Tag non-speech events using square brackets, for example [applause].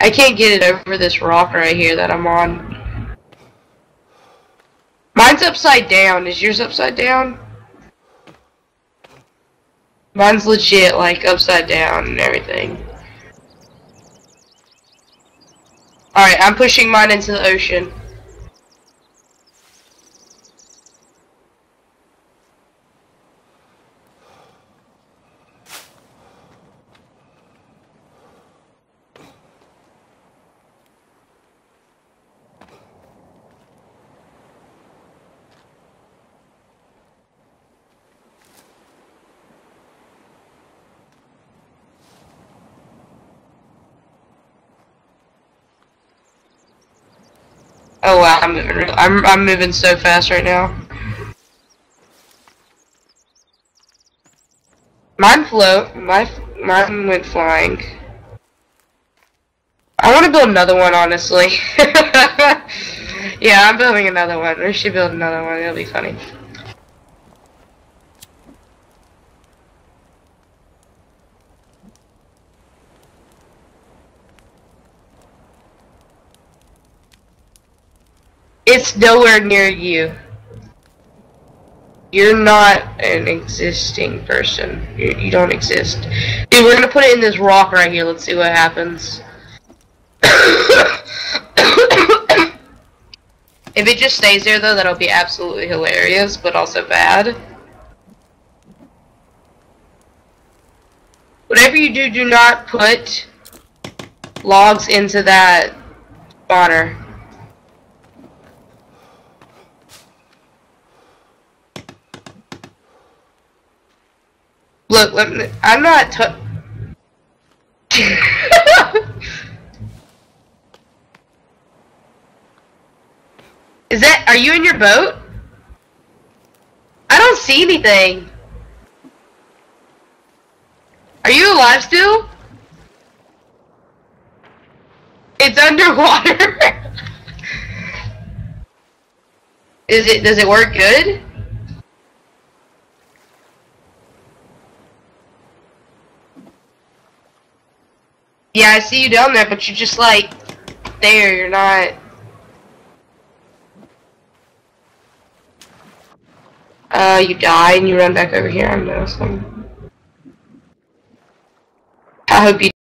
I can't get it over this rock right here that I'm on. Mine's upside down. Is yours upside down? Mine's legit, like, upside down and everything. Alright, I'm pushing mine into the ocean. Oh wow, I'm moving. I'm I'm moving so fast right now. Mine float. My mine went flying. I want to build another one, honestly. [laughs] yeah, I'm building another one. We should build another one. It'll be funny. It's nowhere near you. You're not an existing person. You, you don't exist. Dude, we're gonna put it in this rock right here. Let's see what happens. [coughs] if it just stays there, though, that'll be absolutely hilarious, but also bad. Whatever you do, do not put logs into that spawner. Look, let me, I'm not [laughs] Is that, are you in your boat? I don't see anything. Are you alive still? It's underwater. [laughs] Is it, does it work good? Yeah, I see you down there, but you're just like there. You're not. Uh, you die and you run back over here. I'm awesome. I hope you.